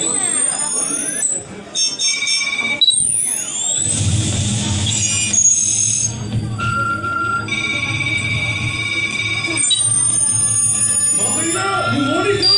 Good m o r e i n g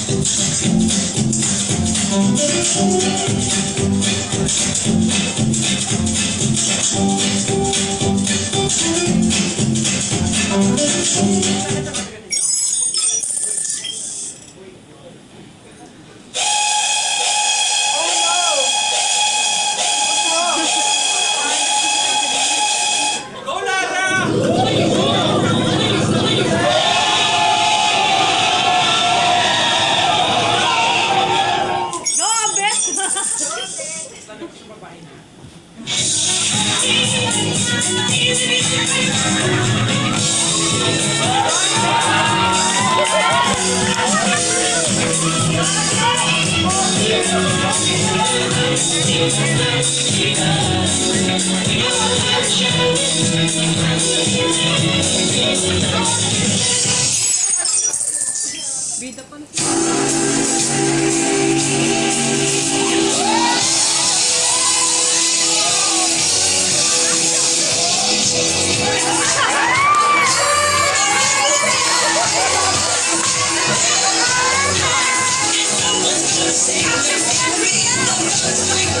Thank you. Bida pa na